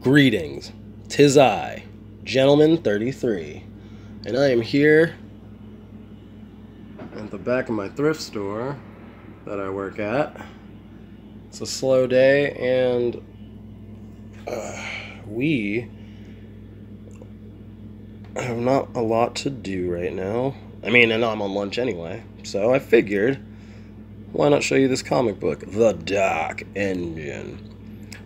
Greetings, tis I, Gentleman 33, and I am here at the back of my thrift store that I work at. It's a slow day, and uh, we have not a lot to do right now. I mean, and I'm on lunch anyway, so I figured why not show you this comic book, The Dark Engine?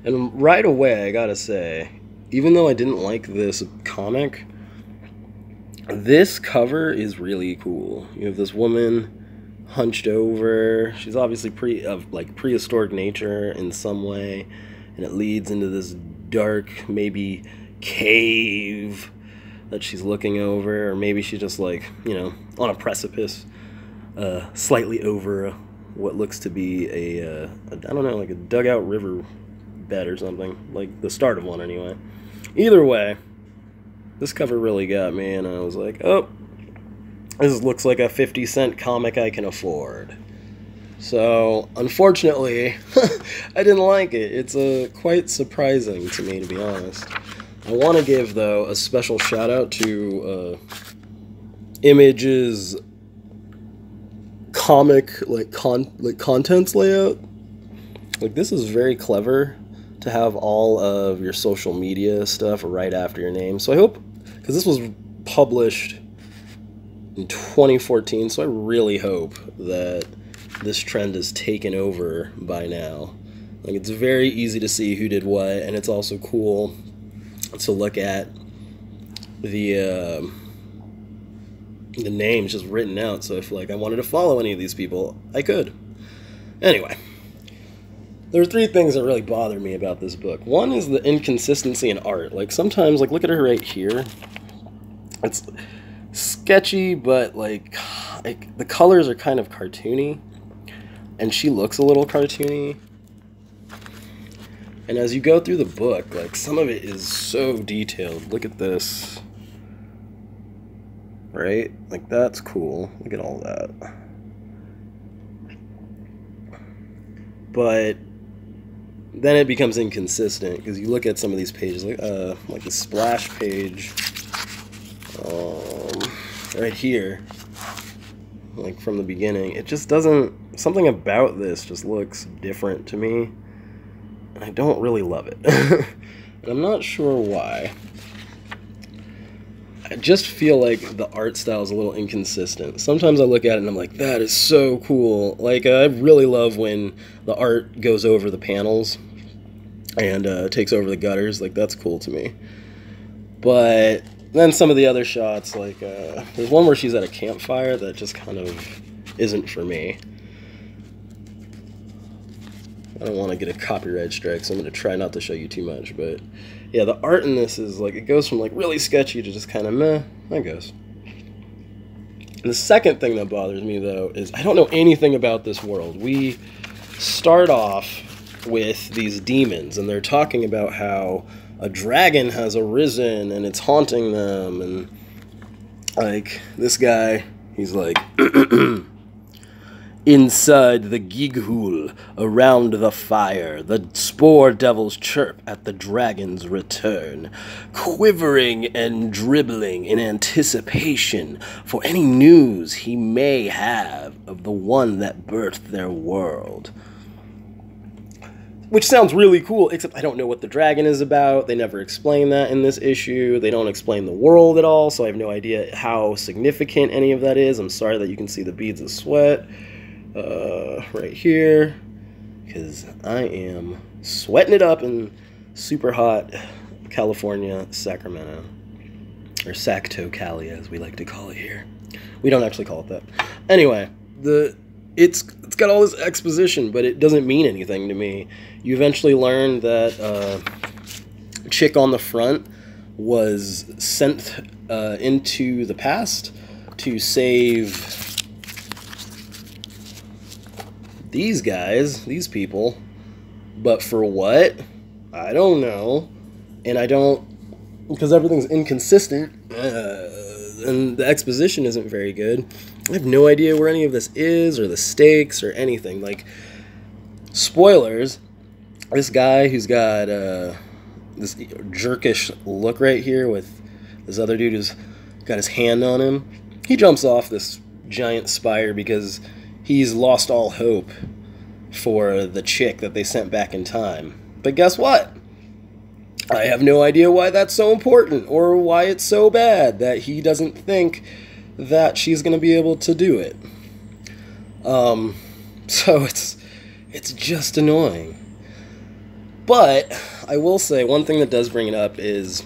And right away, I gotta say, even though I didn't like this comic, this cover is really cool. You have this woman hunched over. She's obviously pre of like prehistoric nature in some way, and it leads into this dark, maybe cave that she's looking over, or maybe she's just like you know on a precipice, uh, slightly over what looks to be a, uh, a I don't know like a dugout river bed or something like the start of one anyway. Either way, this cover really got me, and I was like, oh, this looks like a 50 cent comic I can afford. So, unfortunately, I didn't like it. It's uh, quite surprising to me, to be honest. I want to give, though, a special shout out to uh, Image's comic like con like contents layout. Like this is very clever to have all of your social media stuff right after your name. So I hope because this was published in 2014, so I really hope that this trend is taken over by now. Like it's very easy to see who did what, and it's also cool to look at the. Uh, the names just written out. So if like I wanted to follow any of these people, I could. Anyway, there are three things that really bother me about this book. One is the inconsistency in art. Like sometimes, like look at her right here. It's sketchy, but like, like the colors are kind of cartoony, and she looks a little cartoony. And as you go through the book, like some of it is so detailed. Look at this right? Like that's cool. Look at all that. But then it becomes inconsistent because you look at some of these pages, like uh, like the splash page, um, right here, like from the beginning. It just doesn't. Something about this just looks different to me. I don't really love it, and I'm not sure why. I just feel like the art style is a little inconsistent. Sometimes I look at it and I'm like, that is so cool. Like, I really love when the art goes over the panels and uh, takes over the gutters. Like, that's cool to me. But then some of the other shots, like, uh, there's one where she's at a campfire that just kind of isn't for me. I don't want to get a copyright strike, so I'm going to try not to show you too much, but yeah, the art in this is like it goes from like really sketchy to just kind of meh. I guess. And the second thing that bothers me though is I don't know anything about this world. We start off with these demons, and they're talking about how a dragon has arisen and it's haunting them, and like this guy, he's like. Inside the Gighul, around the fire, the spore devils chirp at the dragon's return, quivering and dribbling in anticipation for any news he may have of the one that birthed their world. Which sounds really cool, except I don't know what the dragon is about. They never explain that in this issue. They don't explain the world at all, so I have no idea how significant any of that is. I'm sorry that you can see the beads of sweat uh, right here because I am sweating it up in super hot California, Sacramento, or Sacto Cali as we like to call it here. We don't actually call it that. Anyway, the it's it's got all this exposition, but it doesn't mean anything to me. You eventually learn that uh, chick on the front was sent uh, into the past to save these guys, these people. But for what? I don't know. And I don't, because everything's inconsistent, uh, and the exposition isn't very good. I have no idea where any of this is, or the stakes, or anything. Like, spoilers, this guy who's got uh, this jerkish look right here with this other dude who's got his hand on him. He jumps off this giant spire because he's lost all hope for the chick that they sent back in time. But guess what? I have no idea why that's so important or why it's so bad that he doesn't think that she's going to be able to do it. Um, so it's it's just annoying. But I will say one thing that does bring it up is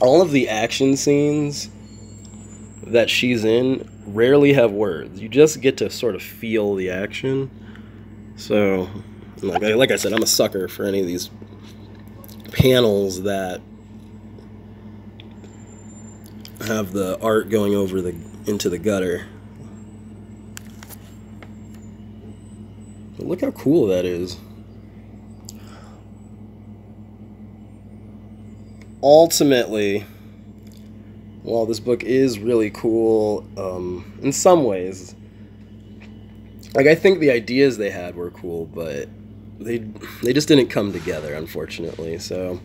all of the action scenes that she's in rarely have words. You just get to sort of feel the action. So, like, like I said, I'm a sucker for any of these panels that have the art going over the into the gutter. But look how cool that is. Ultimately, while this book is really cool um, in some ways, like I think the ideas they had were cool, but they they just didn't come together, unfortunately. So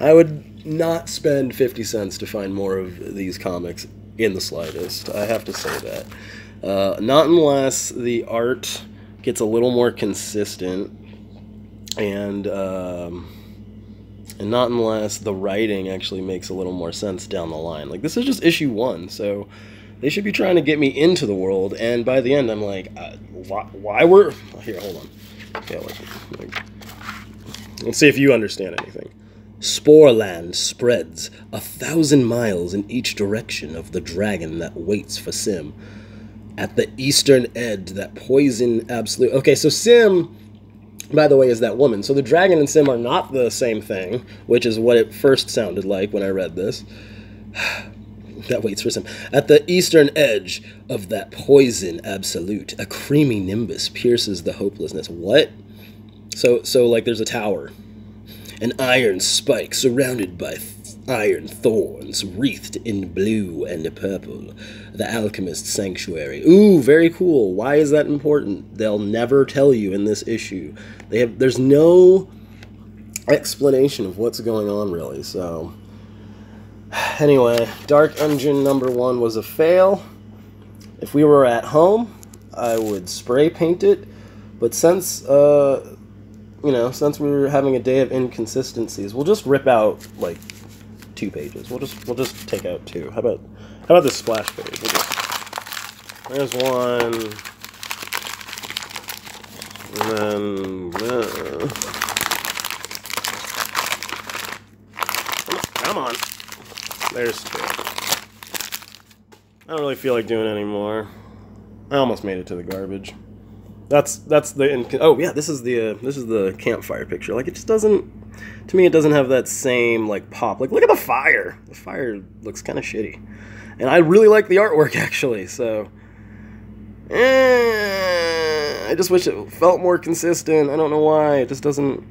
I would not spend fifty cents to find more of these comics in the slightest. I have to say that. Uh, not unless the art gets a little more consistent, and um, and not unless the writing actually makes a little more sense down the line. Like this is just issue one, so they should be trying to get me into the world. And by the end, I'm like, uh, why, why were here? Hold on. Okay, like, let's see if you understand anything. Sporeland spreads a thousand miles in each direction of the dragon that waits for Sim. At the eastern edge, that poison absolute. Okay, so Sim, by the way, is that woman. So the dragon and Sim are not the same thing, which is what it first sounded like when I read this. that waits for Sim. At the eastern edge of that poison absolute, a creamy nimbus pierces the hopelessness. What? So, so like there's a tower an iron spike surrounded by iron thorns wreathed in blue and purple. The alchemist sanctuary. Ooh, very cool. Why is that important? They'll never tell you in this issue. They have there's no explanation of what's going on really. So anyway, Dark Engine number 1 was a fail. If we were at home, I would spray paint it, but since uh you know, since we're having a day of inconsistencies, we'll just rip out like two pages. We'll just we'll just take out two. How about how about this splash page? We'll just, there's one, and then uh, come on, there's two. I don't really feel like doing any more. I almost made it to the garbage. That's that's the oh yeah this is the uh, this is the campfire picture like it just doesn't to me it doesn't have that same like pop. Like look at the fire. The fire looks kind of shitty. And I really like the artwork actually so eh, I just wish it felt more consistent. I don't know why. It just doesn't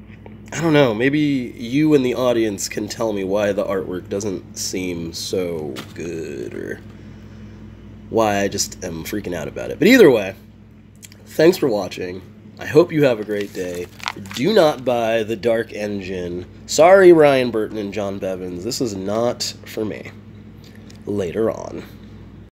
I don't know. Maybe you and the audience can tell me why the artwork doesn't seem so good or why I just am freaking out about it. But either way thanks for watching. I hope you have a great day. Do not buy the Dark Engine. Sorry, Ryan Burton and John Bivens. This is not for me. Later on.